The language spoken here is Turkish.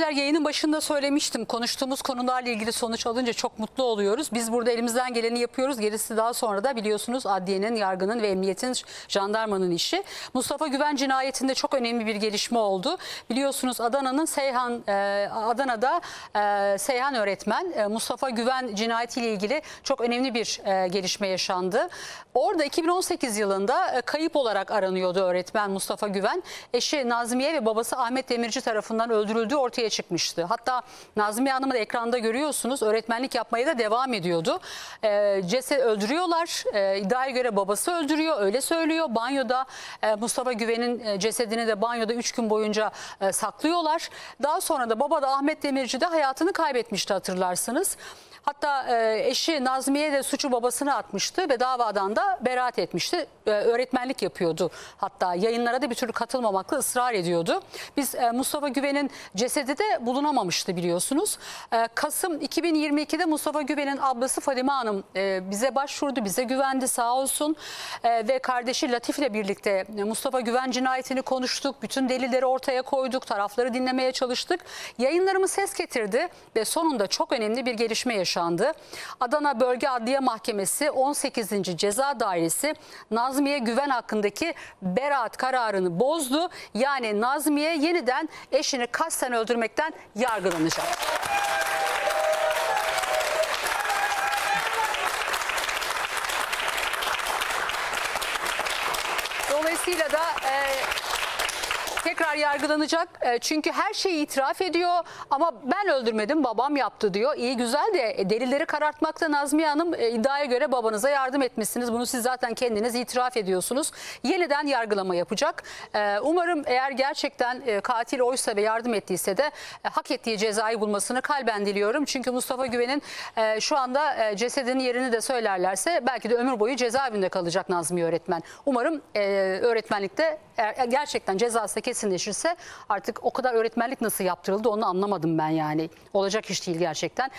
Yayının başında söylemiştim konuştuğumuz konularla ilgili sonuç alınca çok mutlu oluyoruz. Biz burada elimizden geleni yapıyoruz. Gerisi daha sonra da biliyorsunuz adliyenin, yargının ve emniyetin, jandarmanın işi. Mustafa Güven cinayetinde çok önemli bir gelişme oldu. Biliyorsunuz Adana'nın Seyhan, e, Adana'da e, Seyhan öğretmen e, Mustafa Güven cinayetiyle ilgili çok önemli bir gelişme yaşandı. Orada 2018 yılında kayıp olarak aranıyordu öğretmen Mustafa Güven. Eşi Nazmiye ve babası Ahmet Demirci tarafından öldürüldüğü ortaya çıkmıştı. Hatta Nazmiye Hanım'ı da ekranda görüyorsunuz. Öğretmenlik yapmaya da devam ediyordu. E, ceset öldürüyorlar. E, iddiaya göre babası öldürüyor. Öyle söylüyor. Banyoda e, Mustafa Güven'in e, cesedini de banyoda 3 gün boyunca e, saklıyorlar. Daha sonra da baba da Ahmet Demirci de hayatını kaybetmişti hatırlarsınız. Hatta e, eşi Nazmiye de suçu babasına atmıştı ve davadan da beraat etmişti. E, öğretmenlik yapıyordu. Hatta yayınlara da bir türlü katılmamakla ısrar ediyordu. Biz e, Mustafa Güven'in cesedi de bulunamamıştı biliyorsunuz. Kasım 2022'de Mustafa Güven'in ablası Fadime Hanım bize başvurdu, bize güvendi sağ olsun. Ve kardeşi Latif ile birlikte Mustafa Güven cinayetini konuştuk. Bütün delilleri ortaya koyduk, tarafları dinlemeye çalıştık. Yayınlarımız ses getirdi ve sonunda çok önemli bir gelişme yaşandı. Adana Bölge Adliye Mahkemesi 18. Ceza Dairesi Nazmiye Güven hakkındaki beraat kararını bozdu. Yani Nazmiye yeniden eşini kasten öldürmekten yargılanacak. Dolayısıyla da e, tekrar yargılanacak. E, çünkü her şeyi itiraf ediyor ama ben öldürmedim babam yaptı diyor. İyi güzel de e, delilleri karartmakta Nazmiye Hanım e, iddiaya göre babanıza yardım etmişsiniz. Bunu siz zaten kendiniz itiraf ediyorsunuz. Yeniden yargılama yapacak. E, umarım eğer gerçekten katil oysa ve yardım ettiyse de hak ettiği cezayı bulmasını kalben diliyorum. Çünkü Mustafa Güven'in şu anda e, cesedinin yerini de söylerlerse belki de ömür boyu cezaevinde kalacak Nazmiye öğretmen. Umarım öğretmenlikte gerçekten cezası da kesinleşirse artık o kadar öğretmenlik nasıl yaptırıldı onu anlamadım ben yani. Olacak iş değil gerçekten.